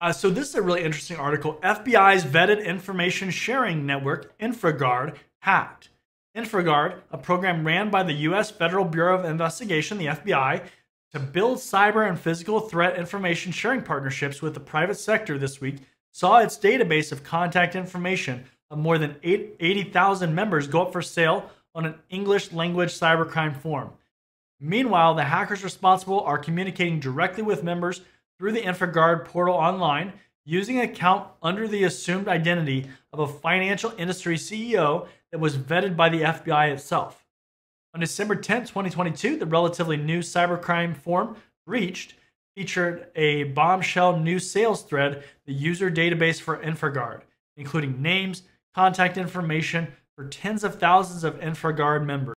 Uh, so this is a really interesting article. FBI's vetted information sharing network, InfraGard, hacked. InfraGard, a program ran by the U.S. Federal Bureau of Investigation, the FBI, to build cyber and physical threat information sharing partnerships with the private sector this week, saw its database of contact information of more than 80,000 members go up for sale on an English language cybercrime forum. Meanwhile, the hackers responsible are communicating directly with members through the InfraGard portal online using an account under the assumed identity of a financial industry CEO that was vetted by the FBI itself. On December 10, 2022, the relatively new cybercrime forum breached featured a bombshell new sales thread, the user database for InfraGard, including names, contact information for tens of thousands of InfraGard members.